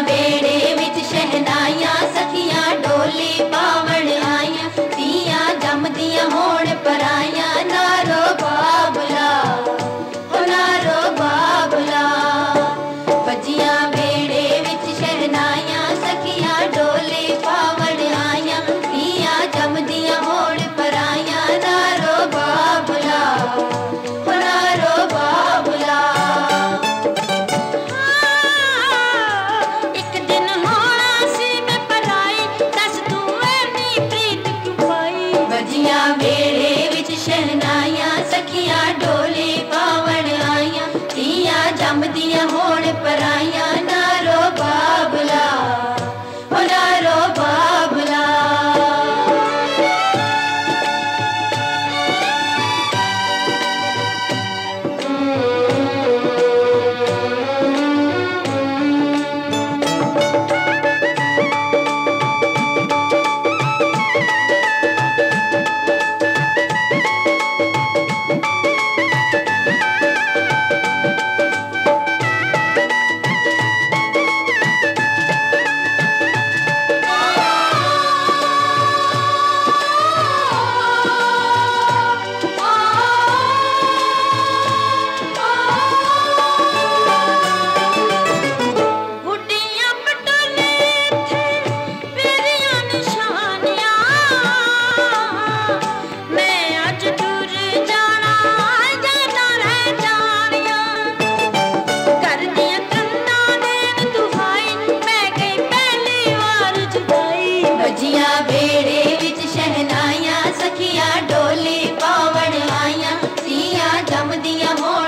ಬೇಡ with amor.